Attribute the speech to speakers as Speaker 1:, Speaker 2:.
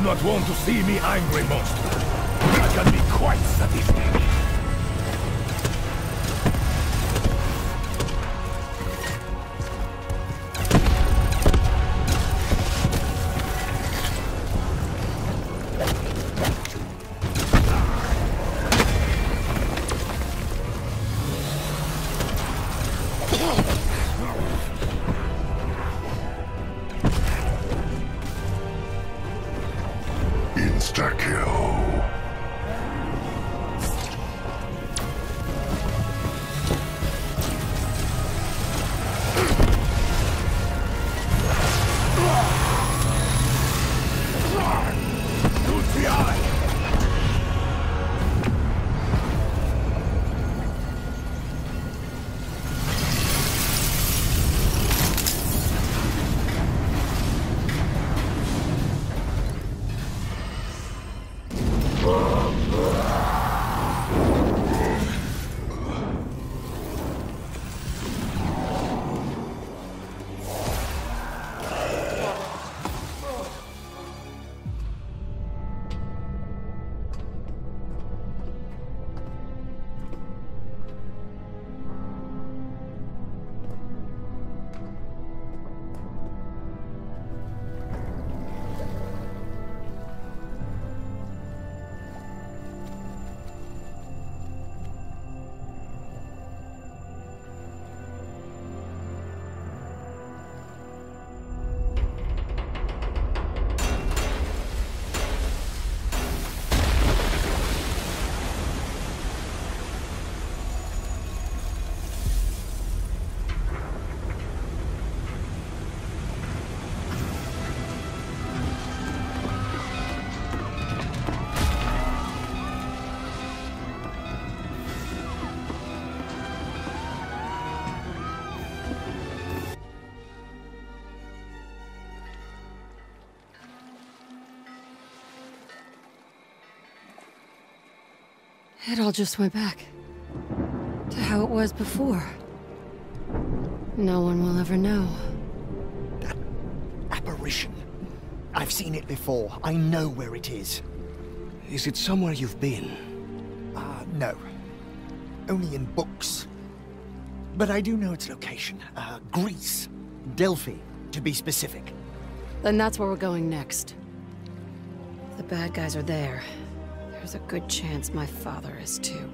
Speaker 1: not want to see me angry, monster. I can be quite sadistic.
Speaker 2: Insta-kill.
Speaker 3: It all just went back to how it was before. No one will ever know.
Speaker 4: That apparition. I've seen it before. I know where it is.
Speaker 5: Is it somewhere you've been?
Speaker 4: Uh, no. Only in books. But I do know its location. Uh, Greece. Delphi, to be specific.
Speaker 3: Then that's where we're going next. The bad guys are there, there's a good chance my father is too.